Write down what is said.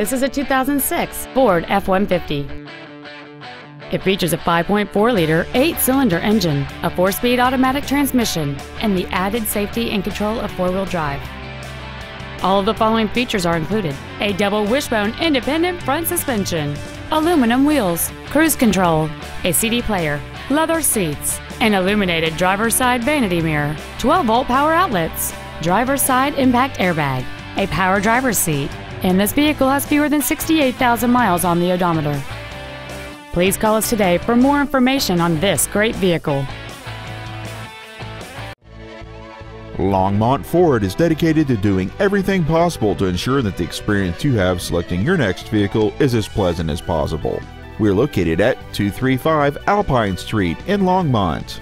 This is a 2006 Ford F-150. It features a 5.4-liter, eight-cylinder engine, a four-speed automatic transmission, and the added safety and control of four-wheel drive. All of the following features are included. A double wishbone independent front suspension, aluminum wheels, cruise control, a CD player, leather seats, an illuminated driver's side vanity mirror, 12-volt power outlets, driver's side impact airbag, a power driver's seat, and this vehicle has fewer than 68,000 miles on the odometer. Please call us today for more information on this great vehicle. Longmont Ford is dedicated to doing everything possible to ensure that the experience you have selecting your next vehicle is as pleasant as possible. We're located at 235 Alpine Street in Longmont.